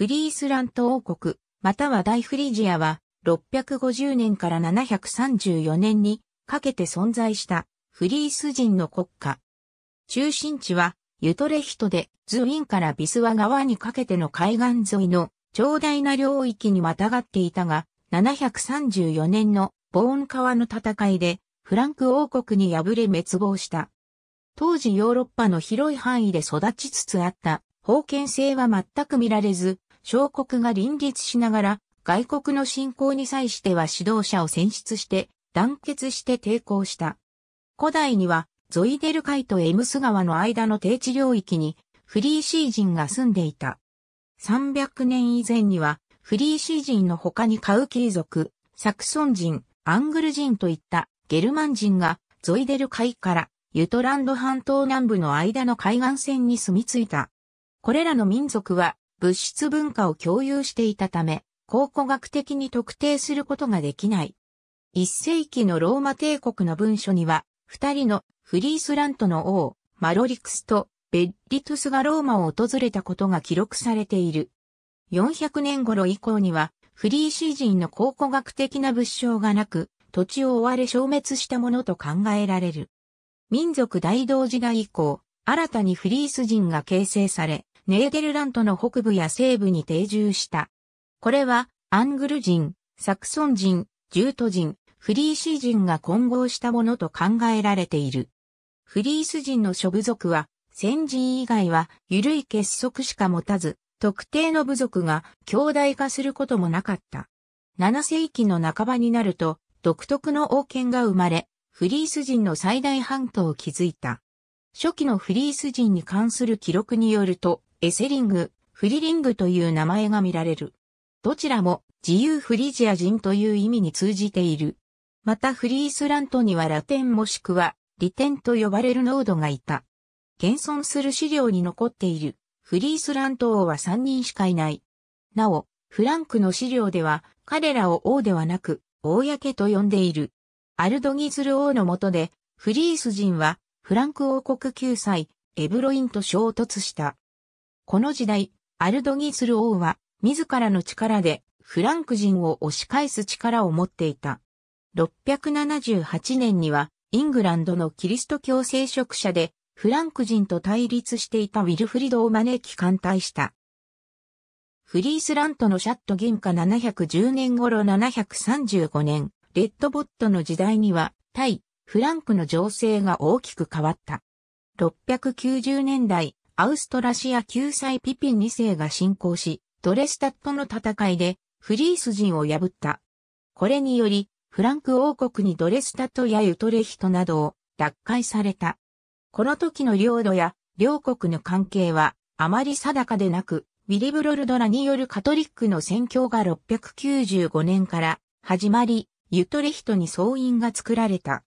フリースラント王国、または大フリジアは、650年から734年にかけて存在したフリース人の国家。中心地はユトレヒトでズウィンからビスワ川にかけての海岸沿いの長大な領域にまたがっていたが、734年のボーン川の戦いでフランク王国に敗れ滅亡した。当時ヨーロッパの広い範囲で育ちつつあった封建制は全く見られず、小国が林立しながら外国の侵攻に際しては指導者を選出して団結して抵抗した。古代にはゾイデル海とエムス川の間の低地領域にフリーシー人が住んでいた。300年以前にはフリーシー人の他にカウキー族、サクソン人、アングル人といったゲルマン人がゾイデル海からユトランド半島南部の間の海岸線に住み着いた。これらの民族は物質文化を共有していたため、考古学的に特定することができない。一世紀のローマ帝国の文書には、二人のフリースラントの王、マロリクスとベッリトゥスがローマを訪れたことが記録されている。400年頃以降には、フリーシー人の考古学的な物証がなく、土地を追われ消滅したものと考えられる。民族大同時代以降、新たにフリース人が形成され、ネーデルラントの北部や西部に定住した。これは、アングル人、サクソン人、ジュート人、フリーシー人が混合したものと考えられている。フリース人の諸部族は、先人以外は緩い結束しか持たず、特定の部族が強大化することもなかった。7世紀の半ばになると、独特の王権が生まれ、フリース人の最大半島を築いた。初期のフリース人に関する記録によると、エセリング、フリリングという名前が見られる。どちらも自由フリジア人という意味に通じている。またフリースラントにはラテンもしくはリテンと呼ばれるノードがいた。現存する資料に残っているフリースラント王は3人しかいない。なお、フランクの資料では彼らを王ではなく、公と呼んでいる。アルドギズル王の下で、フリース人はフランク王国9歳、エブロインと衝突した。この時代、アルドギスル王は自らの力でフランク人を押し返す力を持っていた。678年にはイングランドのキリスト教聖職者でフランク人と対立していたウィルフリドを招き艦隊した。フリースラントのシャット銀貨710年頃735年、レッドボットの時代には対フランクの情勢が大きく変わった。690年代、アウストラシア救済ピピン2世が侵攻し、ドレスタットの戦いでフリース人を破った。これにより、フランク王国にドレスタットやユトレヒトなどを奪回された。この時の領土や両国の関係はあまり定かでなく、ウィリブロルドラによるカトリックの宣教が695年から始まり、ユトレヒトに総員が作られた。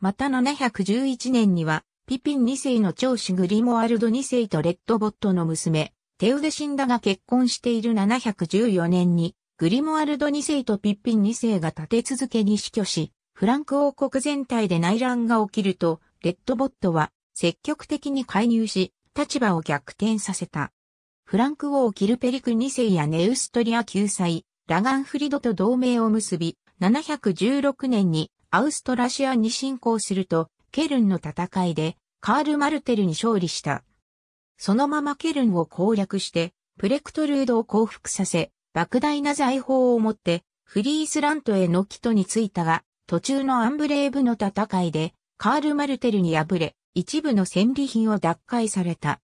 また711年には、ピピン2世の長子グリモアルド2世とレッドボットの娘、テウデシンダが結婚している714年に、グリモアルド2世とピッピン2世が立て続けに死去し、フランク王国全体で内乱が起きると、レッドボットは積極的に介入し、立場を逆転させた。フランク王キルペリク2世やネウストリア9歳、ラガンフリドと同盟を結び、716年にアウストラシアに侵攻すると、ケルンの戦いでカール・マルテルに勝利した。そのままケルンを攻略して、プレクトルードを降伏させ、莫大な財宝を持って、フリースラントへの帰途に着いたが、途中のアンブレーブの戦いで、カール・マルテルに敗れ、一部の戦利品を奪回された。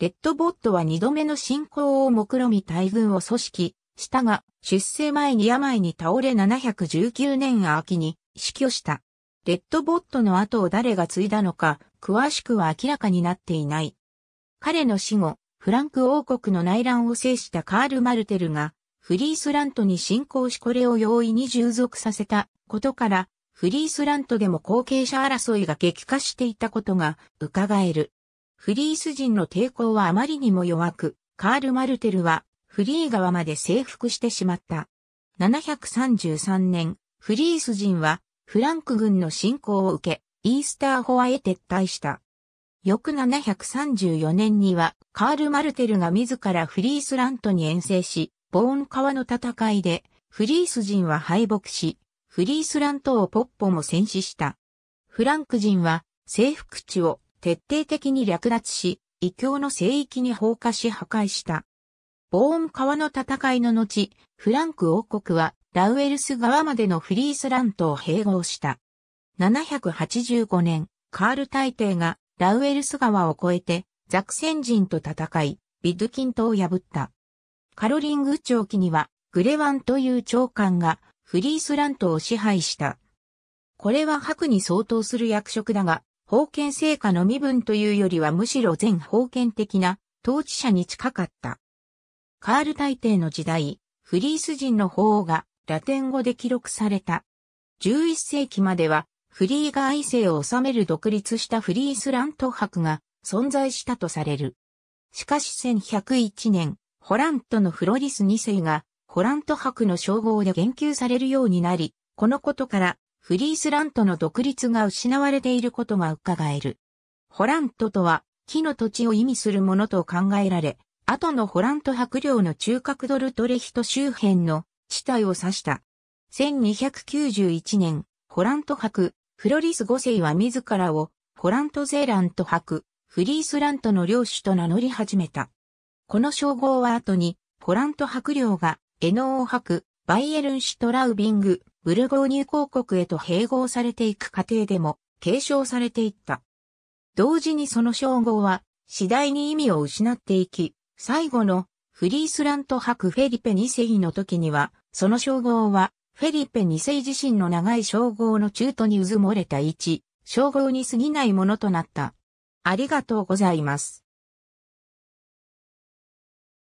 レッドボットは二度目の侵攻を目論み大軍を組織したが、出征前に病に倒れ719年秋に死去した。レッドボットの後を誰が継いだのか、詳しくは明らかになっていない。彼の死後、フランク王国の内乱を制したカール・マルテルが、フリースラントに侵攻しこれを容易に従属させたことから、フリースラントでも後継者争いが激化していたことが伺える。フリース人の抵抗はあまりにも弱く、カール・マルテルはフリー側まで征服してしまった。733年、フリース人はフランク軍の侵攻を受け、イースターホアへ撤退した。翌734年にはカール・マルテルが自らフリースラントに遠征し、ボーン川の戦いでフリース人は敗北し、フリースラントをポッポも戦死した。フランク人は征服地を徹底的に略奪し、異教の聖域に放火し破壊した。ボーン川の戦いの後、フランク王国はラウエルス川までのフリースラントを併合した。785年、カール大帝がラウエルス川を越えてザクセン人と戦い、ビッドキントを破った。カロリング長期にはグレワンという長官がフリースラントを支配した。これは白に相当する役職だが、封建成果の身分というよりはむしろ全封建的な統治者に近かった。カール大帝の時代、フリース人の法王がラテン語で記録された。11世紀まではフリーガーイを治める独立したフリースラント伯が存在したとされる。しかし1101年、ホラントのフロリス2世がホラント伯の称号で言及されるようになり、このことからフリースラントの独立が失われていることが伺える。ホラントとは木の土地を意味するものと考えられ、後のホラント伯領の中核ドルトレヒト周辺の地帯を指した。1291年、ホラント伯、フロリス5世は自らをホラントゼーラント伯、フリースラントの領主と名乗り始めた。この称号は後に、ホラント伯領が、エノー伯、バイエルンシュトラウビング、ブルゴーニュ公国へと併合されていく過程でも継承されていった。同時にその称号は次第に意味を失っていき、最後のフリースラント博フェリペ2世の時には、その称号はフェリペ2世自身の長い称号の中途に渦漏れた位置、称号に過ぎないものとなった。ありがとうございます。